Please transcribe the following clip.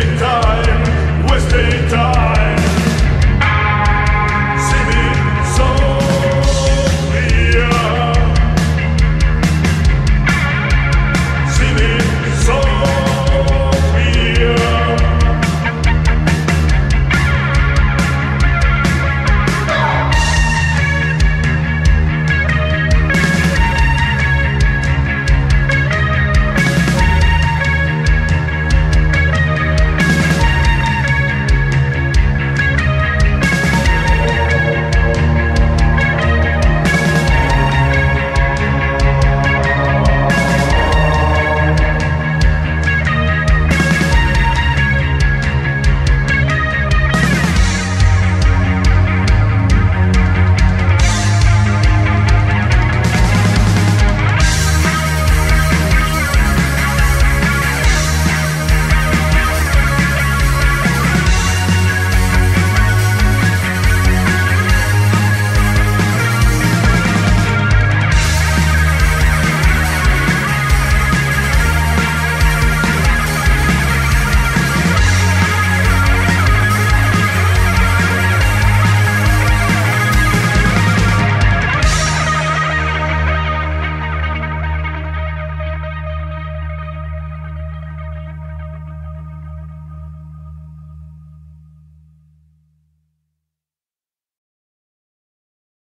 time.